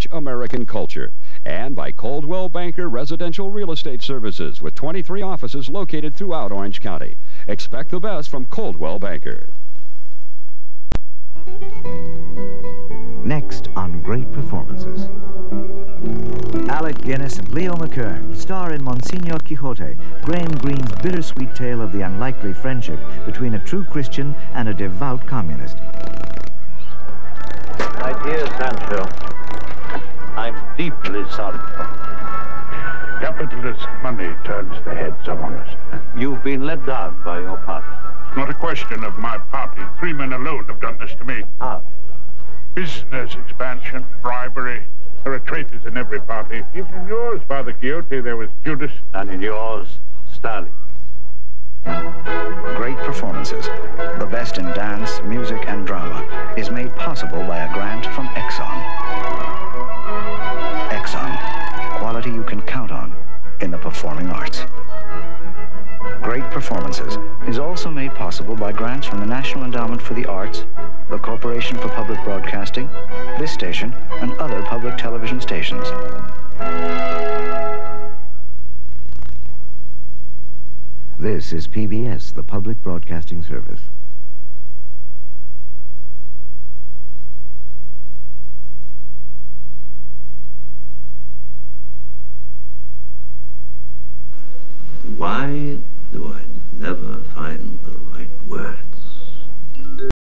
rich American culture. And by Coldwell Banker Residential Real Estate Services with 23 offices located throughout Orange County. Expect the best from Coldwell Banker. Next on Great Performances. Alec Guinness and Leo McKern star in Monsignor Quixote, Graham Greene's bittersweet tale of the unlikely friendship between a true Christian and a devout communist. My dear Sancho, I'm deeply sorry. Capitalist money turns the heads among us. You've been let down by your party. It's not a question of my party. Three men alone have done this to me. How? Business expansion, bribery. There are traitors in every party. Even in yours, Father Quixote, there was Judas. And in yours, Stalin. Great Performances, the best in dance, music, and drama, is made possible by a grant from Exxon. Exxon, in the performing arts. Great Performances is also made possible by grants from the National Endowment for the Arts, the Corporation for Public Broadcasting, this station, and other public television stations. This is PBS, the Public Broadcasting Service. Why do I never find the